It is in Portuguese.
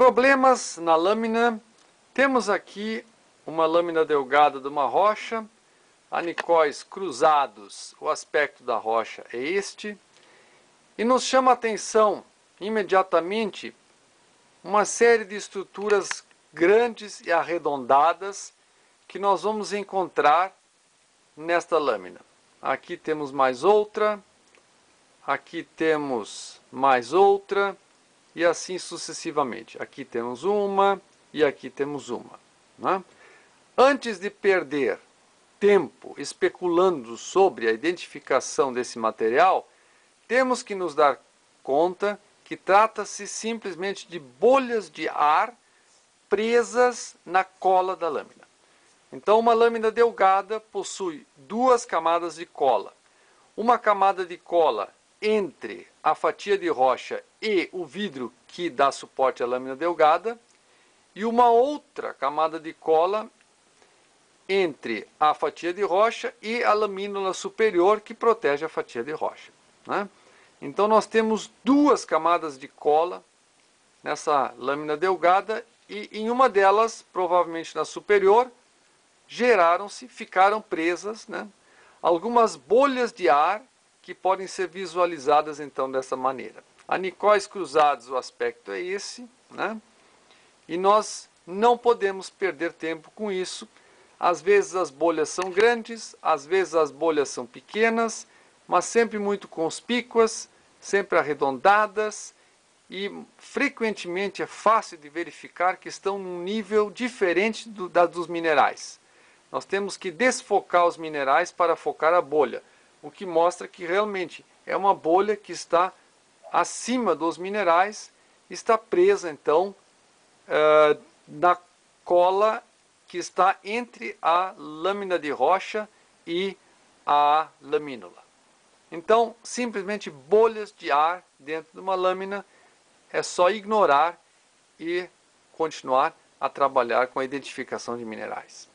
Problemas na lâmina. Temos aqui uma lâmina delgada de uma rocha, anicóis cruzados. O aspecto da rocha é este. E nos chama a atenção imediatamente uma série de estruturas grandes e arredondadas que nós vamos encontrar nesta lâmina. Aqui temos mais outra, aqui temos mais outra e assim sucessivamente. Aqui temos uma e aqui temos uma. Né? Antes de perder tempo especulando sobre a identificação desse material, temos que nos dar conta que trata-se simplesmente de bolhas de ar presas na cola da lâmina. Então, uma lâmina delgada possui duas camadas de cola. Uma camada de cola entre a fatia de rocha e o vidro que dá suporte à lâmina delgada, e uma outra camada de cola entre a fatia de rocha e a lamínula superior que protege a fatia de rocha. Né? Então nós temos duas camadas de cola nessa lâmina delgada e em uma delas, provavelmente na superior, geraram-se, ficaram presas, né, algumas bolhas de ar que podem ser visualizadas então dessa maneira. Anicóis cruzados, o aspecto é esse, né? E nós não podemos perder tempo com isso. Às vezes as bolhas são grandes, às vezes as bolhas são pequenas, mas sempre muito conspícuas, sempre arredondadas e frequentemente é fácil de verificar que estão num nível diferente do, da, dos minerais. Nós temos que desfocar os minerais para focar a bolha, o que mostra que realmente é uma bolha que está acima dos minerais, está presa então uh, na cola que está entre a lâmina de rocha e a lamínula. Então, simplesmente bolhas de ar dentro de uma lâmina é só ignorar e continuar a trabalhar com a identificação de minerais.